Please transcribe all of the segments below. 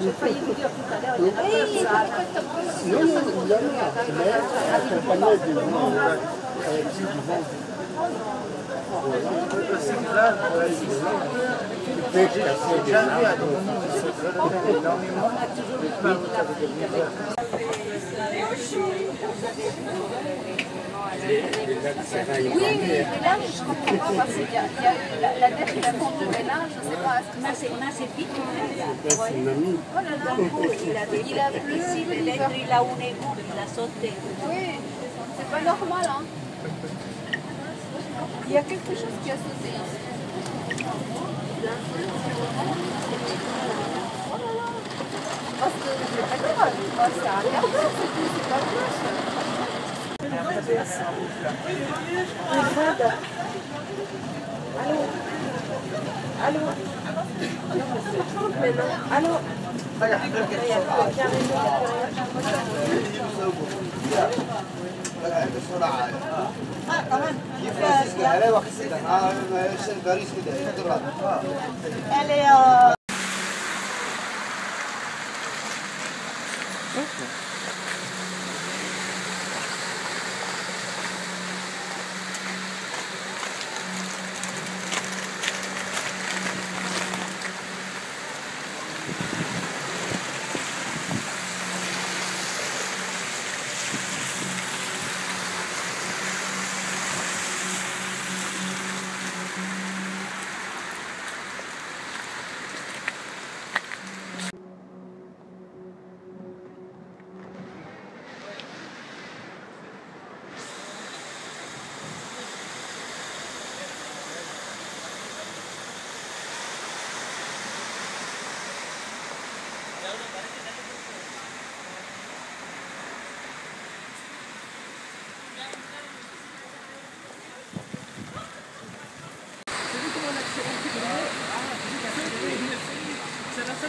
J'ai failli oui, mais là, je comprends pas parce qu'il y a, il y a eu la, la dette de la compte de ménage, je sais pas, c'est un ami. Oh là là, il a il a plu, ici, il a un ego, il a sauté. Oui, c'est pas normal, hein. Il y a quelque chose qui a sauté ici. Oh là là. Parce que c'est pas grave, ça a l'air bien, c'est tout, c'est pas grave. هذا ألو ألو ألو Okay.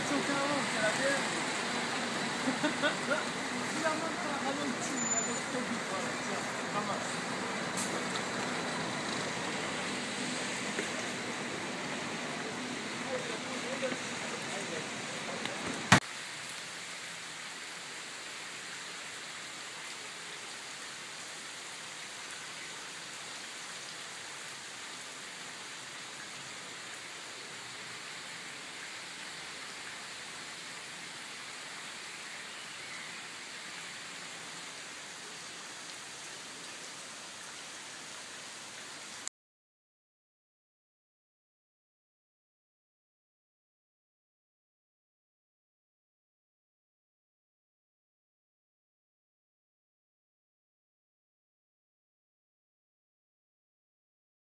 Thank you.